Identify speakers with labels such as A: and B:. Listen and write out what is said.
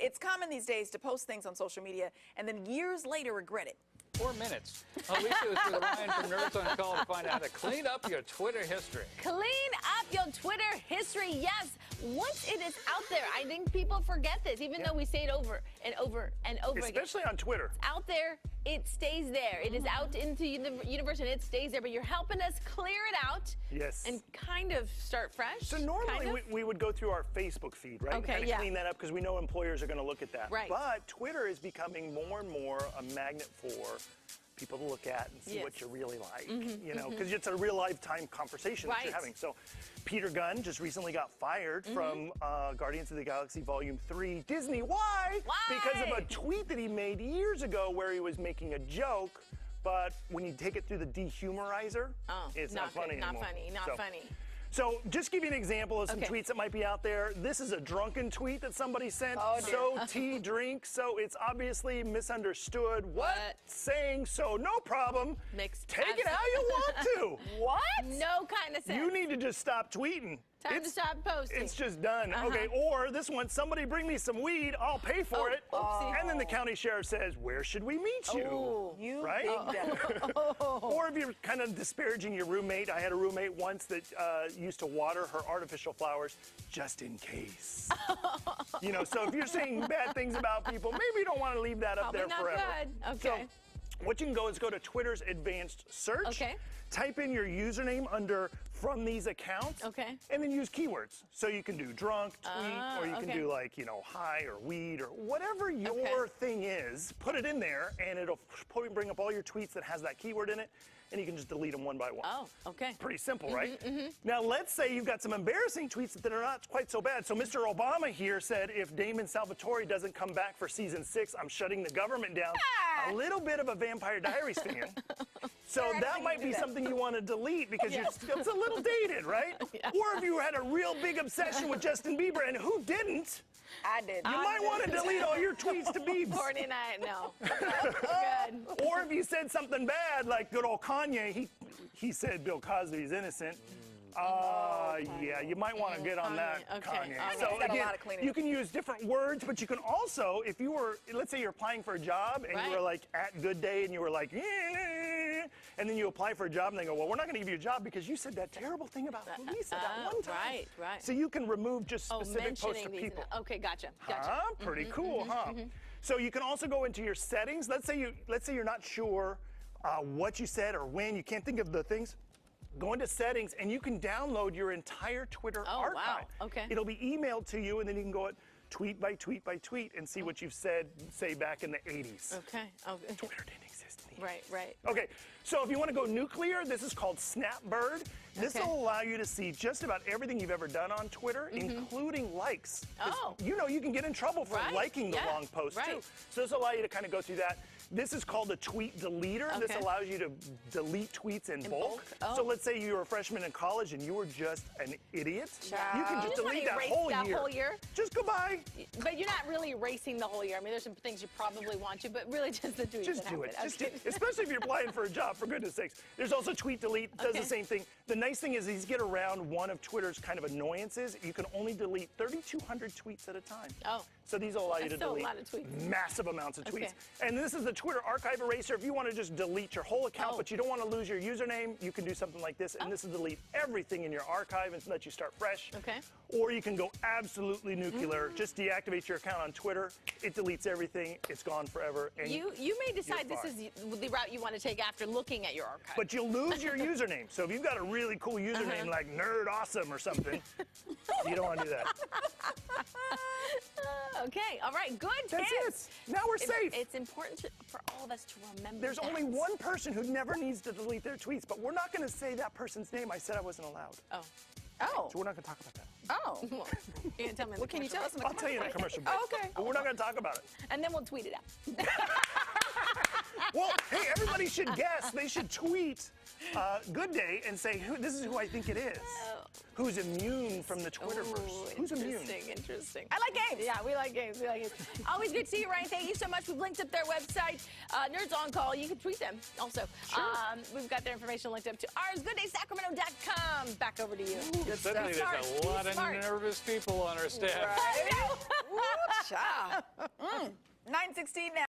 A: It's common these days to post things on social media and then years later regret it.
B: Four minutes. Alicia was with Ryan from Nerds on Call to find out how to clean up your Twitter history.
C: Clean up your Twitter history. Yes, once it is out there, I think people forget this, even though we say it over and over and over again.
D: Especially on Twitter.
C: It's Out there, it stays there. It is out into the universe and it stays there. But you're helping us clear it out.
D: Yes.
C: And kind of start fresh.
D: So normally
C: kind
D: we,
C: of?
D: we would go through our Facebook feed, right? and
C: Okay,
D: kind of
C: yeah.
D: clean that up because we know employers are going to look at that.
C: Right.
D: But Twitter is becoming more and more a magnet for people to look at and see
C: Yes.
D: what you really like. Mm-hmm, you know, mm-hmm. because it's a real lifetime conversation that you're having. So Peter Gunn just recently got fired mm-hmm. from uh, Guardians of the Galaxy Volume 3. Disney, why?
C: Why?
D: Because of a tweet that he made years ago where he was making a joke. But when you take it through the dehumorizer,
C: Oh,
D: it's
C: not
D: not, funny
C: good, not funny, not
D: So-
C: funny.
D: So, just give you an example of some
C: Okay.
D: tweets that might be out there. This is a drunken tweet that somebody sent.
A: Oh,
D: so tea drink. So it's obviously misunderstood what,
C: What?
D: saying. So no problem.
C: Makes
D: Take it how you want to.
A: What?
C: No kind of sense.
D: you need to just stop tweeting.
C: Time to
D: it's,
C: stop posting.
D: It's just done.
C: Uh-huh.
D: Okay. Or this one, somebody bring me some weed. I'll pay for
C: Oh,
D: it.
C: oopsie.
D: And then the county sheriff says, "Where should we meet you?"
C: Oh.
A: You
D: right? Or if you're kind of disparaging your roommate, I had a roommate once that uh, used to water her artificial flowers just in case. you know, so if you're saying bad things about people, maybe you don't want to leave that up
C: Probably
D: there forever.
C: good. Okay.
D: So what you can go is go to Twitter's advanced search.
C: Okay.
D: Type in your username under from these accounts.
C: Okay.
D: And then use keywords. So you can do drunk, tweet,
C: Ah,
D: or you can do like, you know, high or weed or whatever your
C: Okay.
D: thing is. Put it in there and it'll probably bring up all your tweets that has that keyword in it. And you can just delete them one by one.
C: Oh, okay.
D: Pretty simple, right?
C: Mm-hmm,
D: Now, let's say you've got some embarrassing tweets that are not quite so bad. So, Mr. Obama here said if Damon Salvatore doesn't come back for season six, I'm shutting the government down.
C: Ah.
D: A little bit of a Vampire Diaries fan. So, that might be
A: that.
D: something you want to delete because
C: Yes.
D: it's a little dated, right? Or if you had a real big obsession with Justin Bieber, and who didn't,
A: I did.
D: you might want to delete all your tweets to Biebs.
C: Forty night, no. Good.
D: Or if you said something bad, like good old Kanye, he he said Bill Cosby's innocent. Uh, yeah, you might want to get on that,
C: Kanye, okay,
D: Kanye.
C: okay.
D: So
A: He's got a
D: again,
A: lot of cleaning
D: you can use different words, but you can also, if you were, let's say you're applying for a job and
C: Right.
D: you were like at Good Day and you were like, and then you apply for a job and they go, well, we're not going to give you a job because you said that terrible thing about Lisa that
C: Uh,
D: one time.
C: right, right.
D: So you can remove just
C: Oh,
D: specific posts
C: mentioning
D: to
C: these.
D: people.
C: Okay, gotcha. Gotcha.
D: Huh? Pretty
C: Mm-hmm,
D: cool, huh? So you can also go into your settings. Let's say you let's say you're not sure uh, what you said or when. You can't think of the things. Go into settings and you can download your entire Twitter
C: Oh, wow. Okay.
D: It'll be emailed to you, and then you can go at tweet by tweet by tweet and see what you've said, say back in the 80s.
C: Okay. Okay.
D: Twitter didn't exist
C: Right, right.
D: Okay, so if you want to go nuclear, this is called Snapbird. This
C: Okay.
D: will allow you to see just about everything you've ever done on Twitter, including likes. 'Cause
C: Mm-hmm. Oh.
D: You know, you can get in trouble for
C: Right,
D: liking the
C: yeah,
D: wrong post too.
C: right.
D: So this will allow you to kind of go through that. This is called a tweet deleter. This allows you to delete tweets in,
C: In
D: bulk.
C: bulk? Oh.
D: So let's say you were a freshman in college and you were just an idiot.
A: Child.
D: You can
C: You
D: just
C: just
D: delete that whole
C: that
D: year.
C: whole year?
D: Just goodbye.
C: But you're not really erasing the whole year. I mean, there's some things you probably want to, but really just the tweets.
D: Just do it. Just do
C: Okay.
D: Especially if you're applying for a job, for goodness sakes. There's also tweet delete, does
C: Okay.
D: the same thing. The nice thing is these get around one of Twitter's kind of annoyances. You can only delete 3,200 tweets at a time.
C: Oh.
D: So these will allow you
C: That's
D: to delete
C: lot of tweets.
D: massive amounts of tweets.
C: Okay.
D: And this is the Twitter archive eraser. If you want to just delete your whole account,
C: Oh.
D: but you don't want to lose your username, you can do something like this. And this will delete everything in your archive and let you start fresh.
C: Okay. Mm.
D: Or you can go absolutely nuclear. Just deactivate your account on Twitter. It deletes everything. It's gone forever. And
C: You you may decide this is the route you want to take after looking at your archive.
D: But you'll lose your username. So if you've got a really cool username
C: Uh-huh.
D: like Nerd Awesome or something, you don't want to do that.
C: okay, all right, good
D: That's
C: tips.
D: it. Now we're safe.
C: It's important to, for all of us to remember.
D: There's
C: that.
D: only one person who never needs to delete their tweets, but we're not going to say that person's name. I said I wasn't allowed.
C: Oh.
A: Oh.
D: So we're not going to talk about that.
A: Oh.
C: Well, you can tell me.
A: What can you tell us in the
D: I'll tell you in a commercial break.
A: Oh, okay.
D: But we're not going to talk about it.
C: And then we'll tweet it out.
D: Well, hey, everybody should guess. They should tweet uh, Good Day and say, who, this is who I think it is. Who's immune from the Twitterverse?
C: Ooh,
D: Who's immune?
C: interesting, interesting.
A: I like games.
C: Yeah, we like games. We like games. Always good to see you, Ryan. Thank you so much. We've linked up their website, uh, Nerds On Call. You can tweet them also. Um, we've got their information linked up to ours. GoodDaySacramento.com. Back over to you.
B: Suddenly,
C: Smart.
B: there's a lot of
C: Smart.
B: nervous people on our staff.
A: Right? Woo, cha. Mm. 916 now.